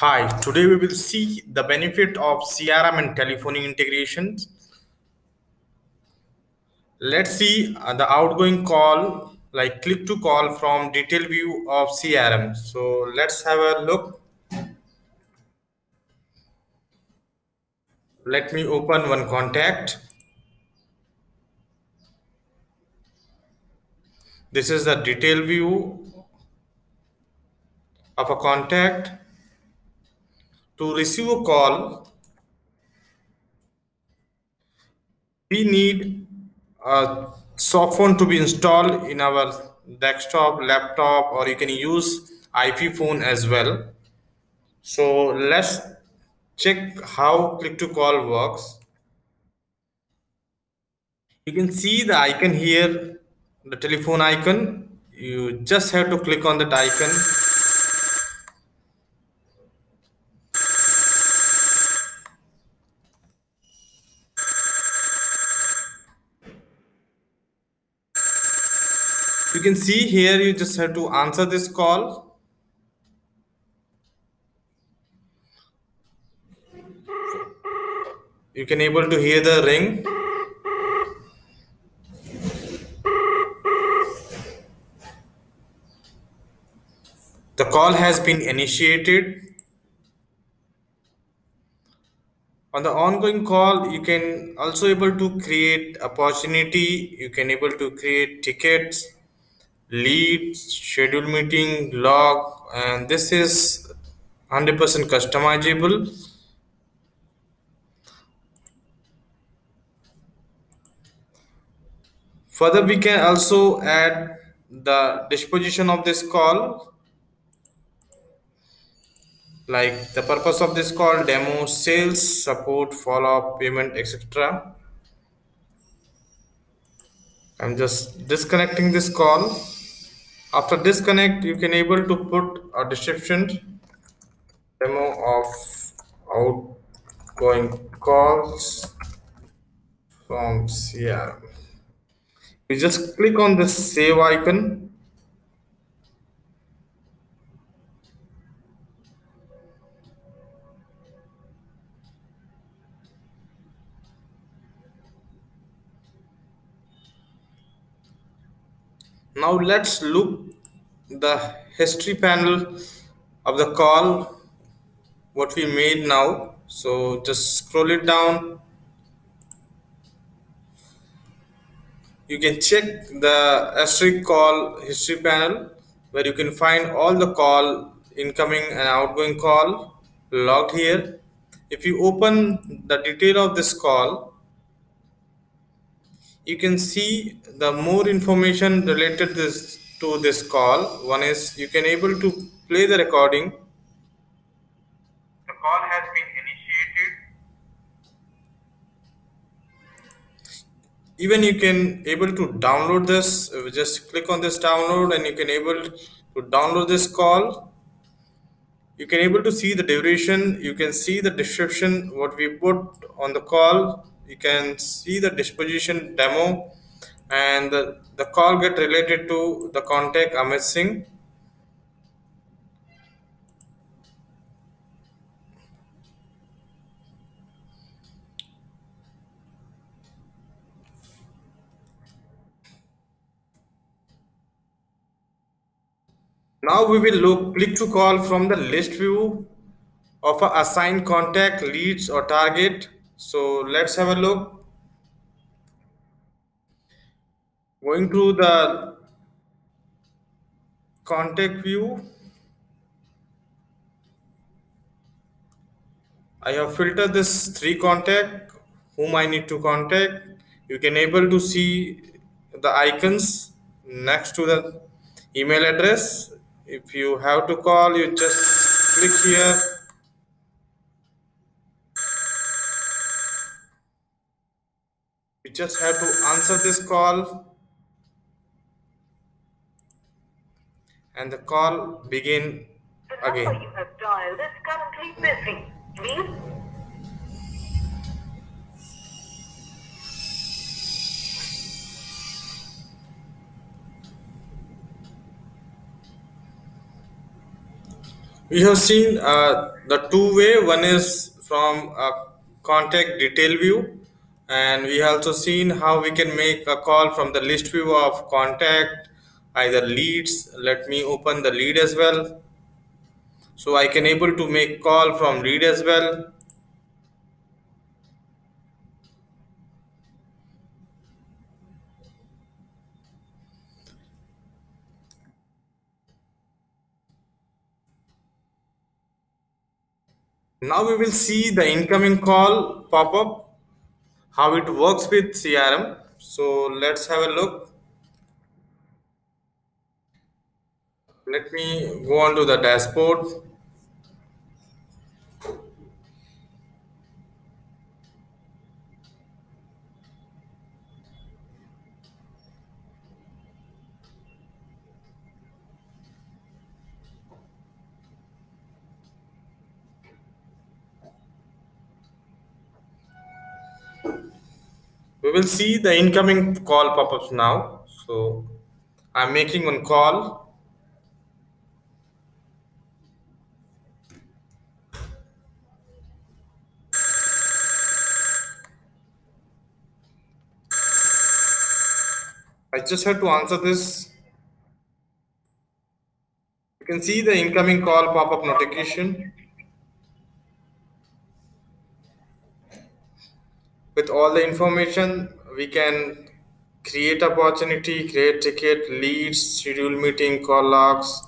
Hi, today we will see the benefit of CRM and telephony integrations. Let's see uh, the outgoing call, like click to call from detail view of CRM. So let's have a look. Let me open one contact. This is the detail view of a contact. To receive a call, we need a soft phone to be installed in our desktop, laptop, or you can use IP phone as well. So let's check how click to call works. You can see the icon here, the telephone icon. You just have to click on that icon. You can see here, you just have to answer this call. You can able to hear the ring. The call has been initiated. On the ongoing call, you can also able to create opportunity. You can able to create tickets, leads, schedule meeting, log, and this is 100% customizable. Further, we can also add the disposition of this call like the purpose of this call demo sales support follow-up payment etc i'm just disconnecting this call after disconnect you can able to put a description demo of outgoing calls from CRM. You just click on this save icon Now let's look the history panel of the call what we made now. So just scroll it down. You can check the asterisk call history panel where you can find all the call incoming and outgoing call logged here. If you open the detail of this call, you can see the more information related this to this call. One is you can able to play the recording. The call has been initiated. Even you can able to download this. Just click on this download and you can able to download this call. You can able to see the duration. You can see the description what we put on the call you can see the disposition demo and the, the call get related to the contact Amit Singh. Now we will look click to call from the list view of a assigned contact leads or target. So let's have a look. Going to the contact view, I have filtered this three contact whom I need to contact. You can able to see the icons next to the email address. If you have to call, you just click here. Just have to answer this call and the call begin The number again. you have dialed is currently busy. Please We have seen uh, the two way. One is from a contact detail view, and we also seen how we can make a call from the list view of contact, either leads. Let me open the lead as well. So I can able to make call from lead as well. Now we will see the incoming call pop up, how it works with CRM. So let's have a look. Let me go on to the dashboard. We will see the incoming call pop-ups now. So I'm making one call. I just have to answer this. You can see the incoming call pop-up notification. With all the information, we can create opportunity, create ticket, leads, schedule meeting, call logs,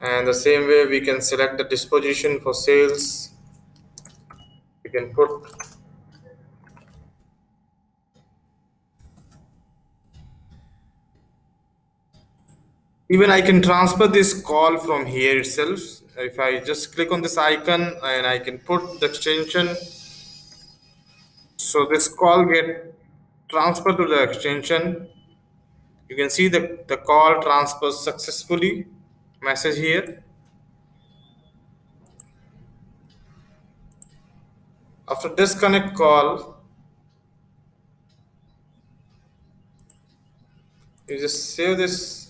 and the same way we can select the disposition for sales. We can put even I can transfer this call from here itself. If I just click on this icon and I can put the extension. So this call get transferred to the extension. You can see that the call transfers successfully message here. After disconnect call, you just save this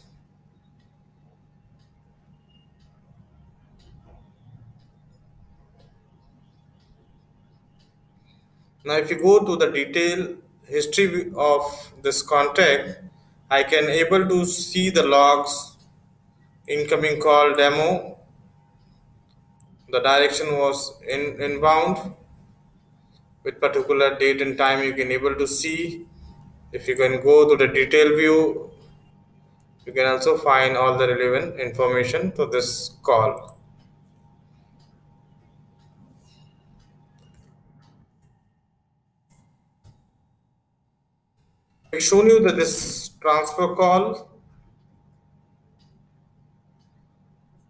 Now, if you go to the detail history of this contact, I can able to see the logs, incoming call demo. The direction was in, inbound with particular date and time. You can able to see. If you can go to the detail view, you can also find all the relevant information to this call. I shown you that this transfer call.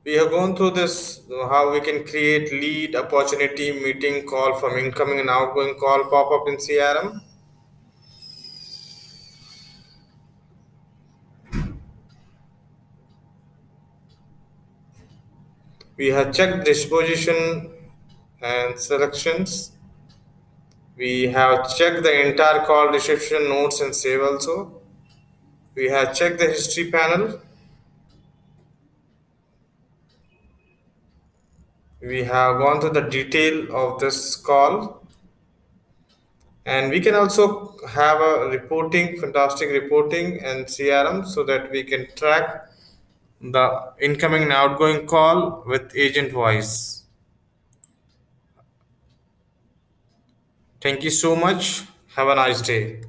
We have gone through this how we can create lead opportunity meeting call from incoming and outgoing call pop up in CRM. We have checked disposition and selections. We have checked the entire call description notes and save also. We have checked the history panel. We have gone to the detail of this call. And we can also have a reporting, fantastic reporting and CRM so that we can track the incoming and outgoing call with agent voice. Thank you so much. Have a nice day.